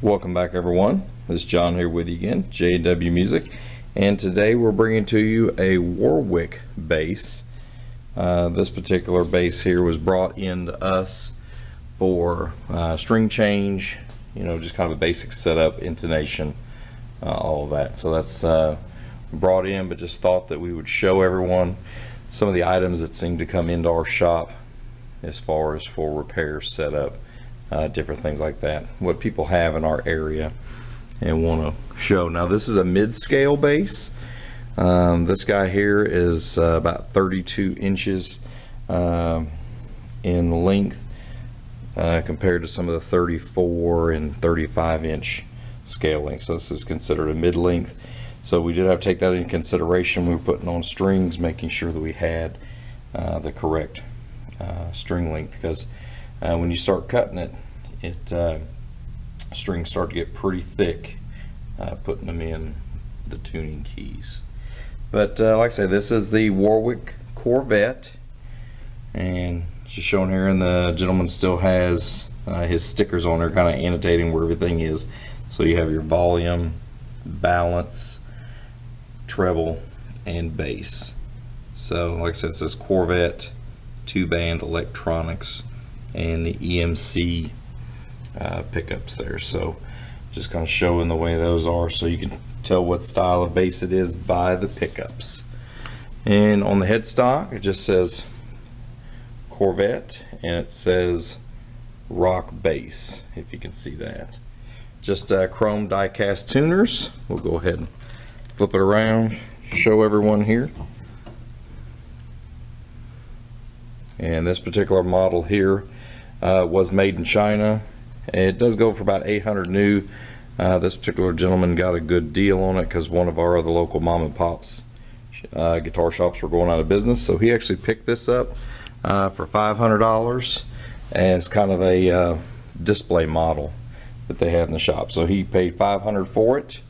Welcome back everyone. This is John here with you again, JW Music. And today we're bringing to you a Warwick bass. Uh, this particular bass here was brought in to us for uh, string change, you know, just kind of a basic setup, intonation, uh, all of that. So that's uh, brought in, but just thought that we would show everyone some of the items that seem to come into our shop as far as for repair setup, uh, different things like that. What people have in our area and want to show. Now this is a mid-scale bass. Um, this guy here is uh, about 32 inches um, in length uh, compared to some of the 34 and 35 inch scaling. So this is considered a mid-length. So we did have to take that into consideration we were putting on strings, making sure that we had uh, the correct uh, string length because uh, when you start cutting it, it uh, strings start to get pretty thick uh, putting them in the tuning keys. But uh, like I said, this is the Warwick Corvette and just shown here and the gentleman still has uh, his stickers on there kind of annotating where everything is. So you have your volume, balance, treble, and bass. So like I said, it says Corvette two band electronics and the EMC uh, pickups there. So just kind of showing the way those are so you can tell what style of bass it is by the pickups. And on the headstock, it just says Corvette and it says rock bass, if you can see that. Just uh, chrome die cast tuners. We'll go ahead and flip it around, show everyone here. and this particular model here uh, was made in China it does go for about 800 new. Uh, this particular gentleman got a good deal on it because one of our other local mom and pops uh, guitar shops were going out of business. So he actually picked this up uh, for $500 as kind of a uh, display model that they have in the shop. So he paid 500 for it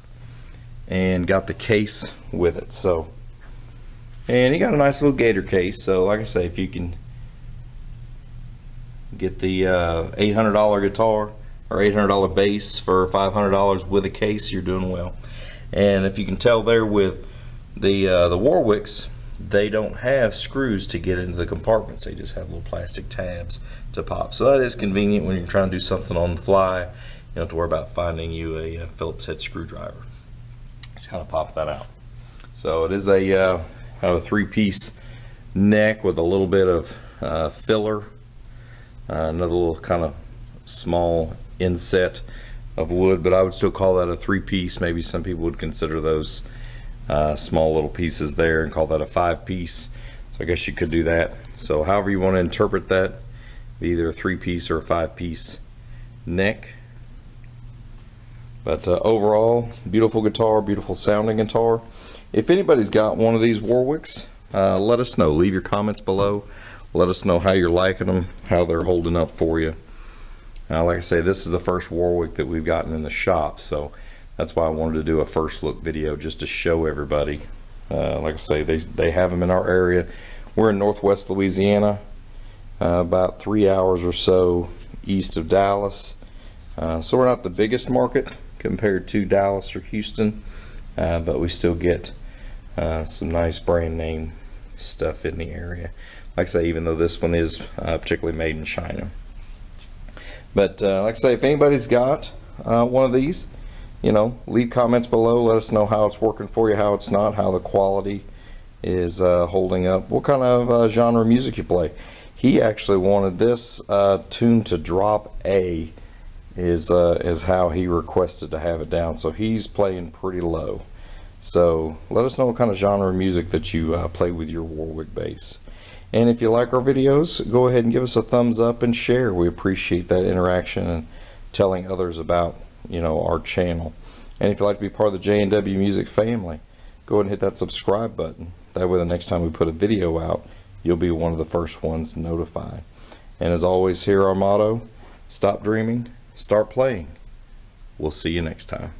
and got the case with it. So and he got a nice little gator case. So like I say if you can get the uh, $800 guitar or $800 bass for $500 with a case, you're doing well. And if you can tell there with the uh, the Warwicks, they don't have screws to get into the compartments. They just have little plastic tabs to pop. So that is convenient when you're trying to do something on the fly. You don't have to worry about finding you a, a Phillips head screwdriver. Just kind of pop that out. So it is a uh, kind of a three-piece neck with a little bit of uh, filler uh, another little kind of small inset of wood, but I would still call that a three piece. Maybe some people would consider those uh, small little pieces there and call that a five piece. So I guess you could do that. So however you want to interpret that, either a three piece or a five piece neck. But uh, overall, beautiful guitar, beautiful sounding guitar. If anybody's got one of these Warwicks, uh, let us know. Leave your comments below let us know how you're liking them how they're holding up for you. Now like I say this is the first Warwick that we've gotten in the shop so that's why I wanted to do a first look video just to show everybody. Uh, like I say they, they have them in our area. We're in northwest Louisiana uh, about three hours or so east of Dallas. Uh, so we're not the biggest market compared to Dallas or Houston uh, but we still get uh, some nice brand name stuff in the area like I say, even though this one is uh, particularly made in China. But uh, like I say, if anybody's got uh, one of these, you know, leave comments below. Let us know how it's working for you, how it's not, how the quality is uh, holding up, what kind of uh, genre music you play. He actually wanted this uh, tune to drop A is is how he requested to have it down. So he's playing pretty low. So let us know what kind of genre music that you play with your Warwick bass. And if you like our videos, go ahead and give us a thumbs up and share. We appreciate that interaction and telling others about, you know, our channel. And if you'd like to be part of the J&W Music family, go ahead and hit that subscribe button. That way the next time we put a video out, you'll be one of the first ones notified. And as always, here our motto, stop dreaming, start playing. We'll see you next time.